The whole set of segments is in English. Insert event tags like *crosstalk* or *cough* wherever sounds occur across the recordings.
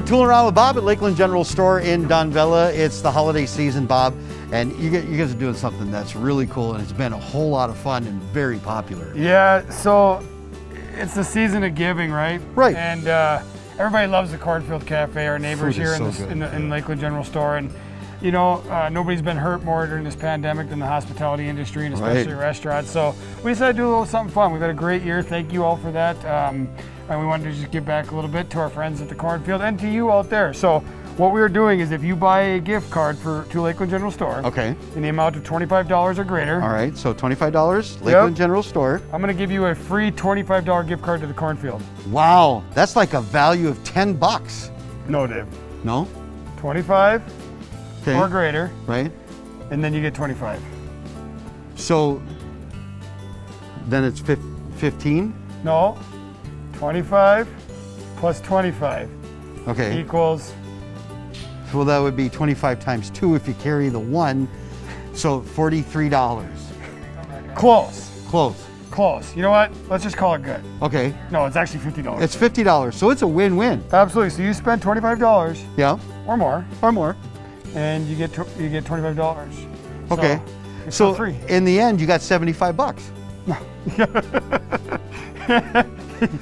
we're tooling around with Bob at Lakeland General Store in Dunvilla. It's the holiday season, Bob, and you, get, you guys are doing something that's really cool, and it's been a whole lot of fun and very popular. Yeah, so it's the season of giving, right? Right. And uh, everybody loves the Cornfield Cafe, our neighbors here in, so the, in, the, in Lakeland General Store. And, you know, uh, nobody's been hurt more during this pandemic than the hospitality industry and especially Right. restaurants. So we decided to do a little something fun. We've had a great year. Thank you all for that. Um, and we wanted to just give back a little bit to our friends at the Cornfield and to you out there. So what we are doing is if you buy a gift card for to Lakeland General Store Okay. in the amount of $25 or greater, All right. So $25, Lakeland General Store. I'm going to give you a free $25 gift card to the Cornfield. Wow, that's like a value of 10 bucks. No, Dave. No? 25 Okay. or greater, Right? and then you get 25. So then it's 15? No, 25 plus 25 Okay. equals, Well, that would be 25 times 2 if you carry the 1. So $43. close, Close. close. You know what? Let's just call it good. Okay. No, it's actually $50. It's $50. So it's a win-win. Absolutely. So you spend $25 Yeah. or more, Or more. And you get you get $25. Okay. it's So for free. in the end, you got 75 bucks.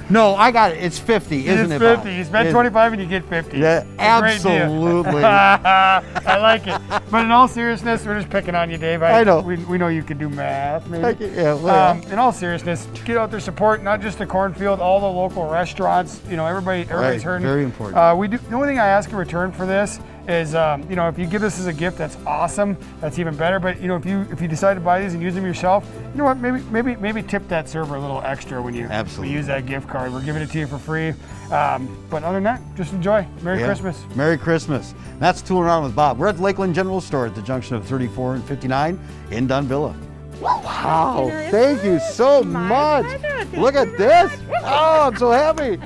no, *laughs* I got it. It's 50, isn't it's it? Bob? 50. You spend 25 and you get 50. Yeah, A great deal. absolutely. *laughs* I like it. But in all seriousness, we're just picking on you, Dave. I know. We, we know you can do math, maybe. I can- yeah, well, um, in all seriousness, get out there, support not just the cornfield, all the local restaurants. You know, everybody, everybody's Right, heard. very important. Uh, we do. The only thing I ask in return for this is, um, you know, if you give this as a gift, that's awesome. That's even better. But you know, if you if you decide to buy these and use them yourself, you know what? Maybe maybe maybe tip that server a little extra when you when you use that gift card. We're giving it to you for free. Um, but other than that, just enjoy. Merry Yeah. Christmas. Merry Christmas. That's Tooling Around with Bob. We're at Lakeland General Store at the junction of 34 and 59 in Dunvilla. Wow, thank you so much. Look at this. Oh, I'm so happy.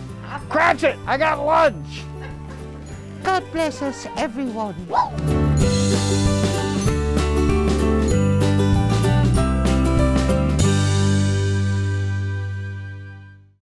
Cratchit, I got lunch. God bless us, everyone.